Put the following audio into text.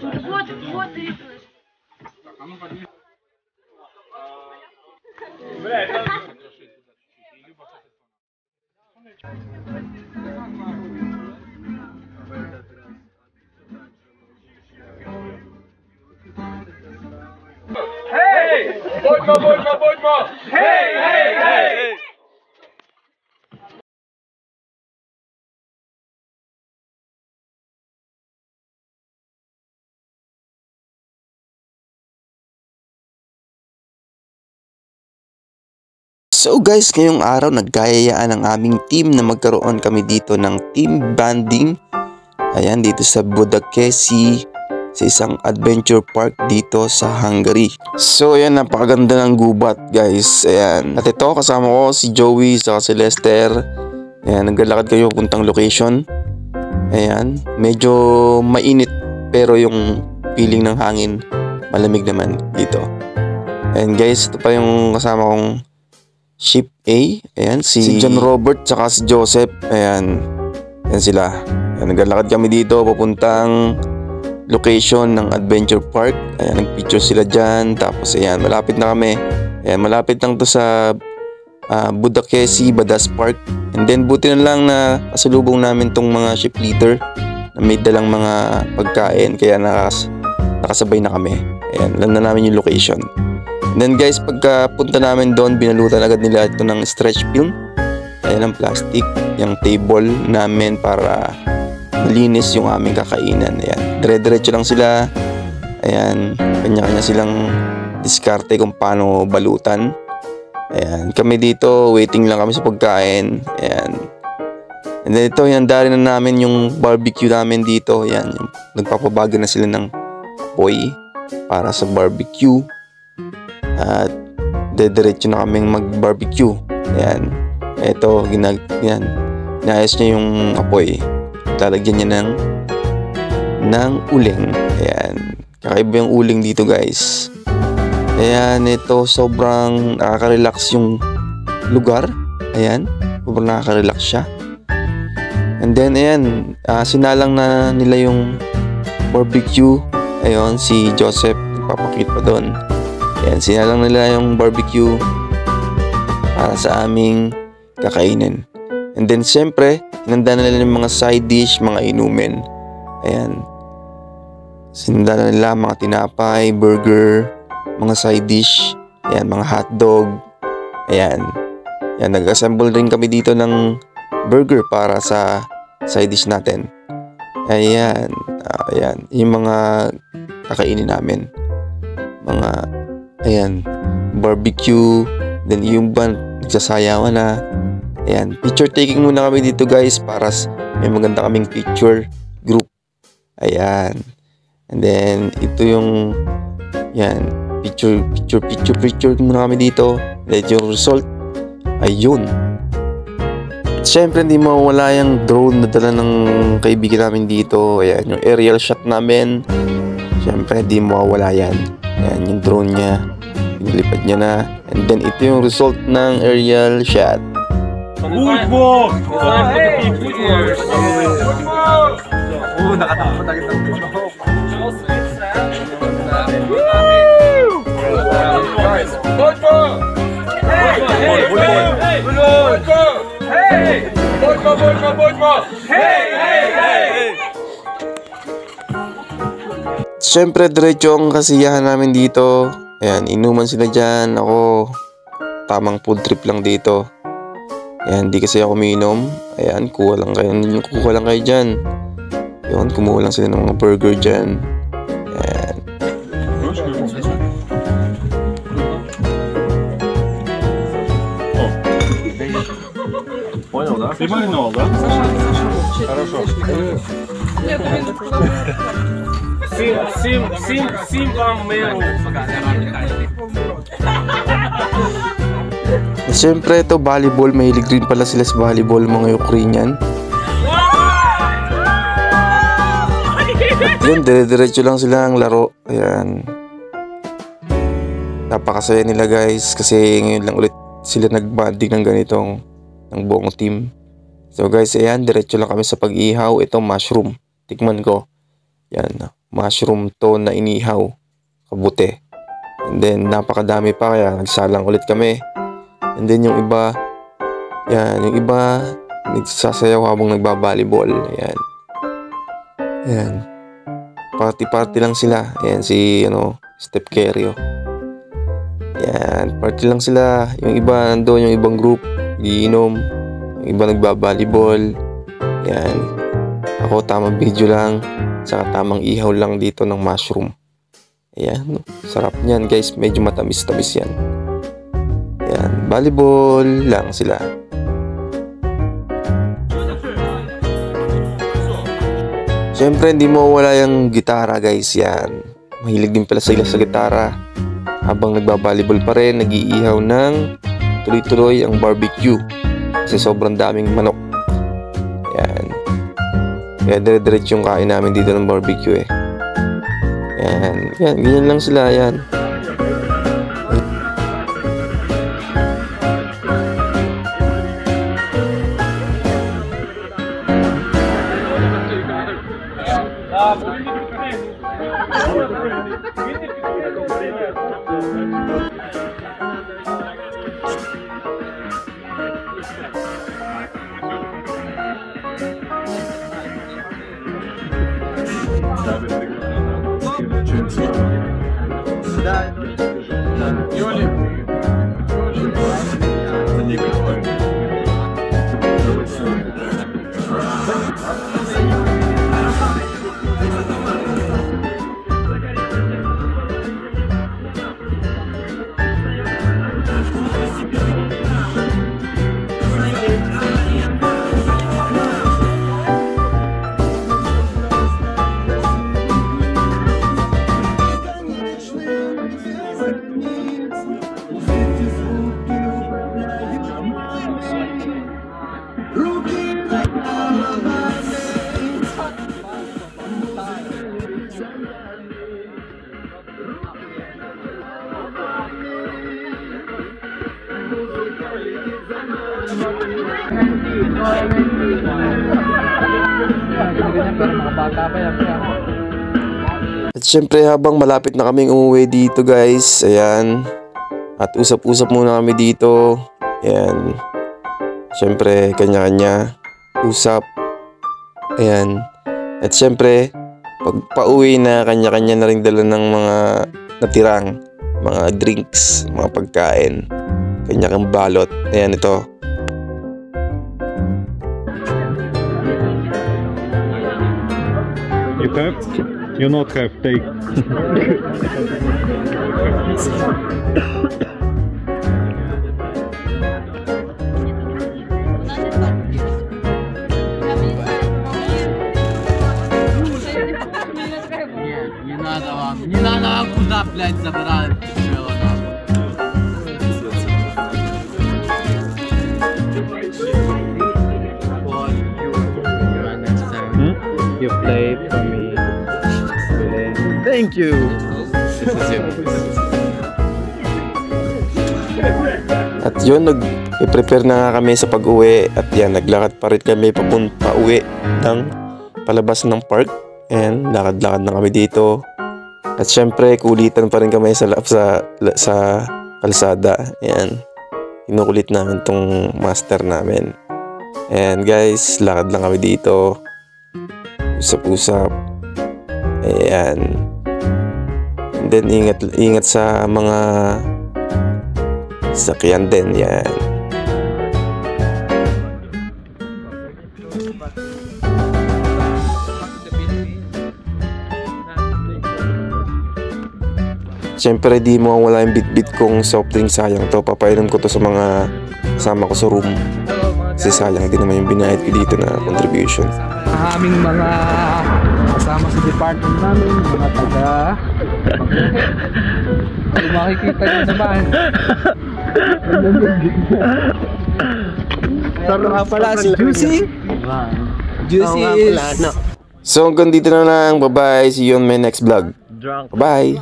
Вот, вот и Так, а ну подними. Бля, это... Эй! Бодьмо, бодьмо, бодьмо! Эй, эй, эй! So guys, ngayong araw nagkayayaan ang aming team na magkaroon kami dito ng team banding. Ayan, dito sa Budakesi sa isang adventure park dito sa Hungary. So ayan, napakaganda ng gubat guys. Ayan. At ito, kasama ko si Joey saka si Lester. Ayan, naglalakad kayo puntang location. Ayan, medyo mainit pero yung feeling ng hangin malamig naman dito. Ayan guys, ito pa yung kasama kong Ship A. Ayan, si, si John Robert tsaka si Joseph. Ayan, ayan sila. Naglalakad kami dito papuntang location ng Adventure Park. Ayan, nagpicture sila dyan. Tapos ayan, malapit na kami. Ayan, malapit lang to sa uh, Budakesi Badas Park. And then buti na lang na kasalubong namin tong mga ship leader na may dalang mga pagkain. Kaya nakas, nakasabay na kami. Ayan, alam na namin yung location. Then guys, pagka punta namin doon, binalutan agad nila ito ng stretch film. Ayan ang plastic, yung table namin para malinis yung aming kakainan. Ayan, dire-diretso lang sila. Ayan, kanya-kanya silang diskarte kung paano balutan. Ayan, kami dito, waiting lang kami sa pagkain. Ayan. And then ito, hinanda rin na namin yung barbecue namin dito. Ayan, yung, nagpapabaga na sila ng boy para sa barbecue. At dediretso na kaming mag-barbecue. Ayan. Ito, ginag yan. Inayos niya yung apoy. Lalagyan niya ng ng uling. Ayan. Kakaiba yung uling dito guys. Ayan, ito sobrang nakaka-relax yung lugar. Ayan. Sobrang nakaka-relax siya. And then, ayan, ah, sinalang na nila yung barbecue. Ayun, si Joseph, nagpapakit pa doon. Ayan, sinalang nila yung barbecue para sa aming kakainin. And then, syempre, hinanda na nila yung mga side dish, mga inumin. Ayan. Sinanda na nila mga tinapay, burger, mga side dish. Ayan, mga hotdog. Ayan. Ayan, nag-assemble rin kami dito ng burger para sa side dish natin. Ayan. ah, ayan. Yung mga kakainin namin. Mga Ayan, barbecue. Then yung ba, nagsasayawan na. Ayan, picture taking muna kami dito guys para may maganda kaming picture group. Ayan. And then, ito yung, yan, picture, picture, picture, picture muna kami dito. Then yung result, ayun. At syempre, hindi mawala yung drone na dala ng kaibigan namin dito. Ayan, yung aerial shot namin. Syempre, hindi mawawala yan. Yan yung drone niya. Nilipad niya na. And then ito yung result ng aerial shot. Good walk! Oh, hey! Good walk! Oh, nakatawa pa tayo. Siyempre, diretso ang kasiyahan namin dito. Ayan, inuman sila dyan. Ako, tamang food trip lang dito. Ayan, di kasi ako uminom. Ayan, kuha lang kayo. Kuha lang kayo dyan. Yun, kumuha lang sila ng mga burger dyan. Ayan. Снимального, да? Хорошо. Sim, sim, sim, sim ang meron. Siyempre ito, volleyball. may Mahilig rin pala sila sa volleyball mga Ukrainian. At yun, dire-diretso lang sila ang laro. Ayan. Napakasaya nila guys kasi ngayon lang ulit sila nagbanding ng ganitong ng buong team. So guys, ayan, diretso lang kami sa pag-ihaw. Ito, mushroom. Tikman ko. Yan mushroom to na inihaw. Kabute. And then napakadami pa kaya nagsalang ulit kami. And then yung iba, yan, yung iba nagsasayaw habang nagbabalibol. Ayan. Ayan. Party-party lang sila. Ayan si ano, Step oh. Yan, party lang sila. Yung iba nandoon, yung ibang group, giinom. Yung iba nagbabalibol. Yan. Ako tamang video lang. Saka tamang ihaw lang dito ng mushroom. Ayan, sarap niyan guys. Medyo matamis-tamis yan. Ayan, volleyball lang sila. Siyempre, hindi mo wala yung gitara guys yan. Mahilig din pala sila sa gitara. Habang nagbabalibol pa rin, nagiihaw ng tuloy-tuloy ang barbecue. Kasi sobrang daming manok. Kaya dire-diretso yung kain namin dito ng barbecue eh. Yan. Yan, ganyan lang sila. Yan. sabe? At syempre habang malapit na kaming umuwi dito guys, ayan. At usap-usap muna kami dito. Ayan. Syempre kanya-kanya. Usap. Ayan. At syempre, pag pauwi na kanya-kanya na rin dala ng mga natirang mga drinks, mga pagkain. Kanya kang balot. Ayan ito. You have? You not have. Take. Thank you. At yun, nag-prepare na nga kami sa pag-uwi. At yan, naglakad pa rin kami papunta uwi ng palabas ng park. And lakad-lakad na kami dito. At syempre, kulitan pa rin kami sa, sa, sa kalsada. Ayan. Kinukulit namin tong master namin. And guys, lakad lang kami dito. Usap-usap. Ayan. Then, ingat, ingat sa mga sakyan din yan. Siyempre di mo wala yung bit-bit kong soft drink sayang to. Papainom ko to sa mga kasama ko sa room. Kasi sayang din naman yung binayad ko dito na contribution. aming mga kasama sa department namin, mga taga kung makikita nyo naman Pero nga pala si Juicy Juicy is So hanggang dito na lang. Bye-bye. See you on my next vlog. Bye.